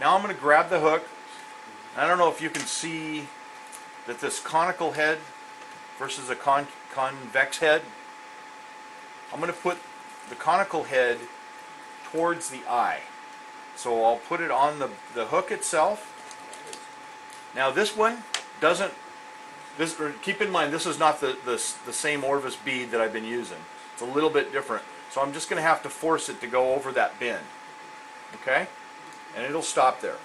Now I'm going to grab the hook. I don't know if you can see that this conical head versus a con convex head. I'm going to put the conical head towards the eye. So I'll put it on the, the hook itself. Now this one doesn't, this, keep in mind this is not the, the, the same Orvis bead that I've been using. It's a little bit different. So I'm just going to have to force it to go over that bend. Okay? And it'll stop there.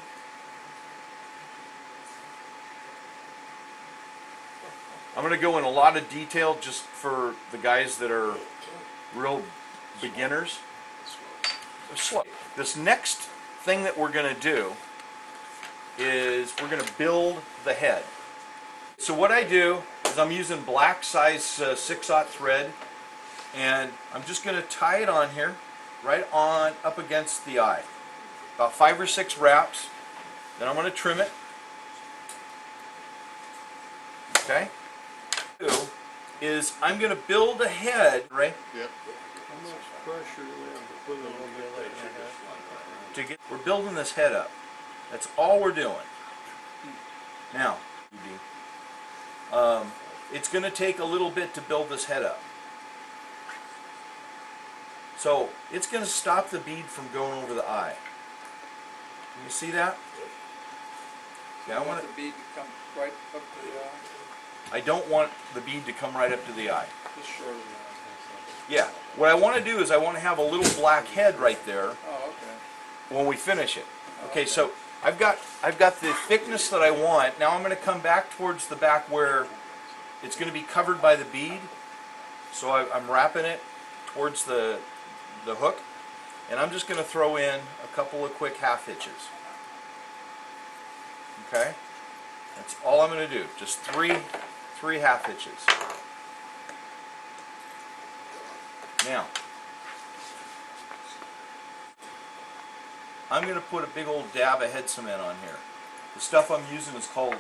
I'm going to go in a lot of detail just for the guys that are real beginners. This next thing that we're going to do is we're going to build the head. So what I do is I'm using black size uh, 6-aught thread and I'm just going to tie it on here right on up against the eye. About five or six wraps. Then I'm going to trim it. Okay. Do is I'm going to build a head right Yep. How much pressure do we have to put it on the like that? to get we're building this head up. That's all we're doing. Now, um, it's going to take a little bit to build this head up. So it's going to stop the bead from going over the eye. Can you see that? Yeah, I want the bead to come right up to the eye, I don't want the bead to come right up to the eye. just short of Yeah. What I want to do is I want to have a little black head right there. Oh, okay. when we finish it. Okay, Okay. so I've got I've got the thickness that I want. Now I'm going to come back towards the back where it's going to be covered by the bead. So I, I'm wrapping it towards the the hook, and I'm just going to throw in a couple of quick half hitches. Okay, that's all I'm going to do. Just three three half hitches. Now. I'm going to put a big old dab of head cement on here. The stuff I'm using is called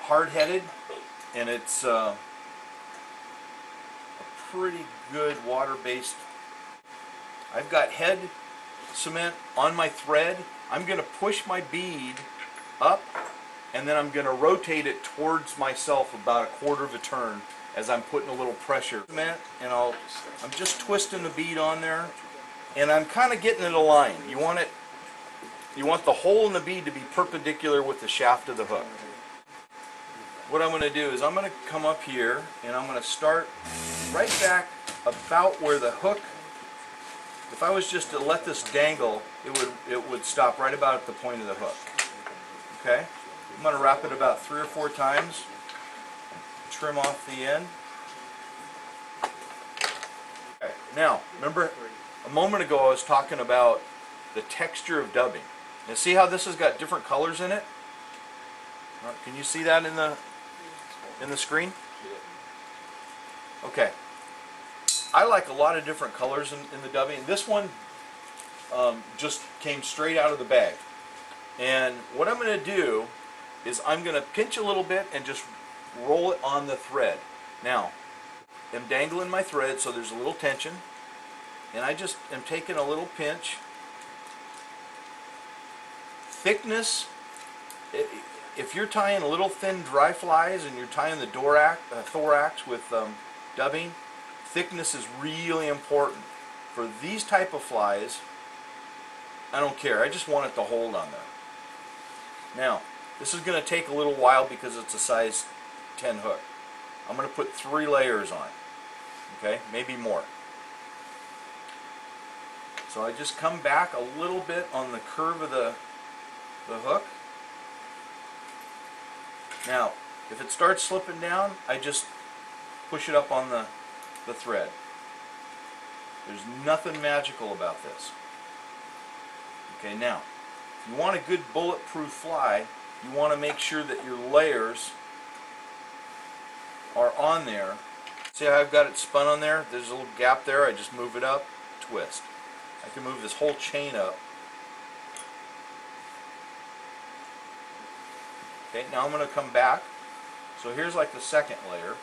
hard-headed, and it's uh, a pretty good water-based. I've got head cement on my thread. I'm going to push my bead up, and then I'm going to rotate it towards myself about a quarter of a turn as I'm putting a little pressure. Cement, and I'll, I'm just twisting the bead on there, and I'm kind of getting it aligned. You want it you want the hole in the bead to be perpendicular with the shaft of the hook. What I'm going to do is I'm going to come up here and I'm going to start right back about where the hook, if I was just to let this dangle, it would, it would stop right about at the point of the hook. Okay? I'm going to wrap it about three or four times, trim off the end. Okay. Now, remember a moment ago I was talking about the texture of dubbing. Now see how this has got different colors in it? Can you see that in the in the screen? Okay. I like a lot of different colors in, in the dubbing. This one um, just came straight out of the bag. And what I'm going to do is I'm going to pinch a little bit and just roll it on the thread. Now, I'm dangling my thread so there's a little tension. And I just am taking a little pinch thickness, if you're tying a little thin dry flies and you're tying the uh, thorax with um, dubbing, thickness is really important. For these type of flies, I don't care. I just want it to hold on there. Now, this is going to take a little while because it's a size 10 hook. I'm going to put three layers on. Okay, maybe more. So I just come back a little bit on the curve of the the hook. Now, if it starts slipping down, I just push it up on the, the thread. There's nothing magical about this. Okay, now, if you want a good bulletproof fly, you want to make sure that your layers are on there. See how I've got it spun on there? There's a little gap there. I just move it up, twist. I can move this whole chain up Okay, now I'm going to come back. So here's like the second layer.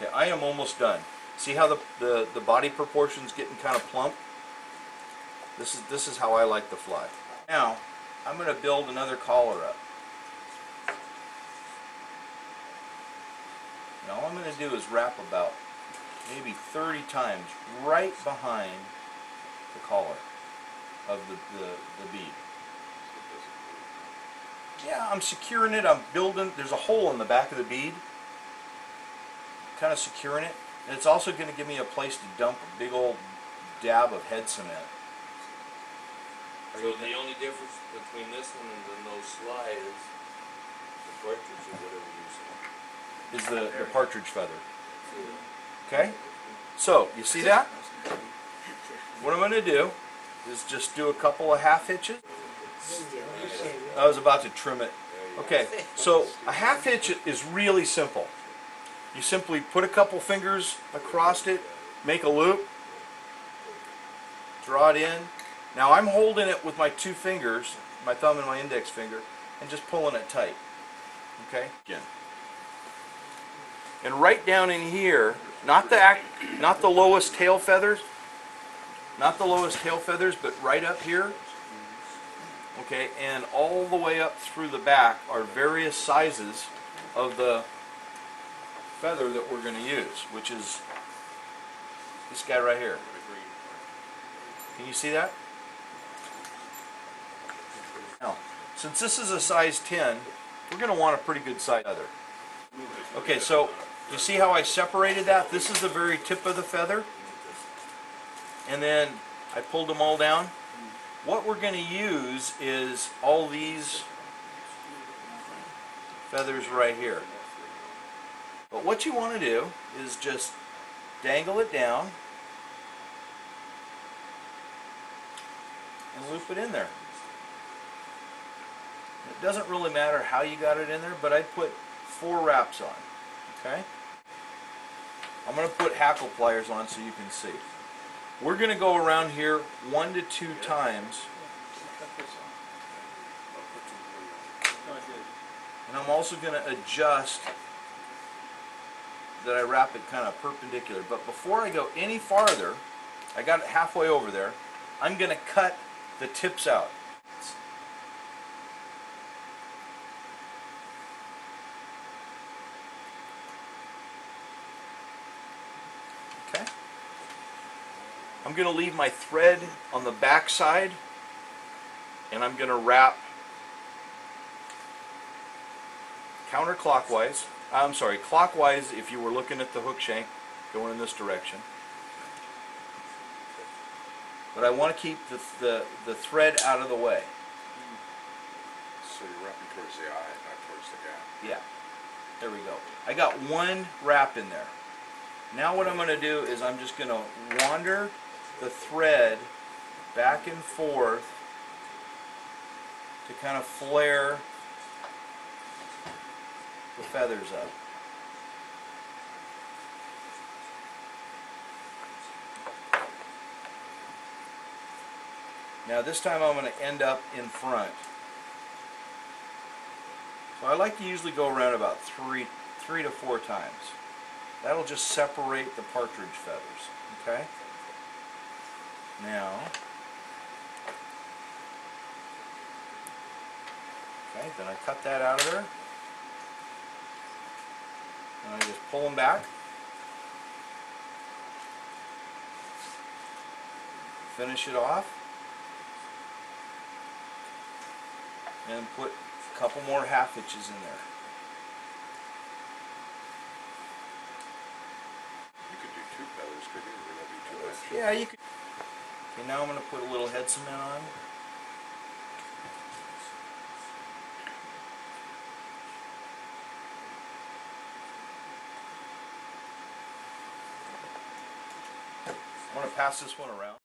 Okay, I am almost done. See how the, the, the body proportions getting kind of plump? This is, this is how I like the fly. Now, I'm gonna build another collar up. And all I'm gonna do is wrap about maybe 30 times right behind the collar of the, the, the bead. Yeah, I'm securing it, I'm building, there's a hole in the back of the bead. Kind of securing it. And it's also gonna give me a place to dump a big old dab of head cement. So the only difference between this one and those slides, the cartridge or whatever you're Is the, the partridge feather. Okay? So, you see that? What I'm gonna do is just do a couple of half hitches. I was about to trim it. Okay, so a half hitch is really simple. You simply put a couple fingers across it, make a loop, draw it in. Now I'm holding it with my two fingers, my thumb and my index finger, and just pulling it tight. Okay? Again. And right down in here, not the act, not the lowest tail feathers, not the lowest tail feathers, but right up here. Okay, and all the way up through the back are various sizes of the feather that we're going to use, which is this guy right here. Can you see that? Now, since this is a size 10, we're going to want a pretty good size feather. Okay, so you see how I separated that? This is the very tip of the feather. And then I pulled them all down. What we're going to use is all these feathers right here. But what you want to do is just dangle it down and loop it in there. It doesn't really matter how you got it in there, but I put four wraps on. Okay? I'm going to put hackle pliers on so you can see. We're going to go around here one to two times, and I'm also going to adjust that I wrap it kind of perpendicular. But before I go any farther, I got it halfway over there, I'm going to cut the tips out. Okay. I'm going to leave my thread on the back side and I'm going to wrap counterclockwise. I'm sorry, clockwise if you were looking at the hook shank going in this direction. But I want to keep the, the, the thread out of the way. So you're wrapping towards the eye, not towards the gap. Yeah, there we go. I got one wrap in there. Now what I'm going to do is I'm just going to wander the thread back and forth to kind of flare the feathers up. Now this time I'm going to end up in front. So I like to usually go around about three, three to four times. That'll just separate the partridge feathers, okay? Now, okay, then I cut that out of there. And I just pull them back. Finish it off. And put a couple more half hitches in there. You could do two feathers, could you? Or would that be too much? Yeah, you could. Okay, now I'm going to put a little head cement on. I'm going to pass this one around.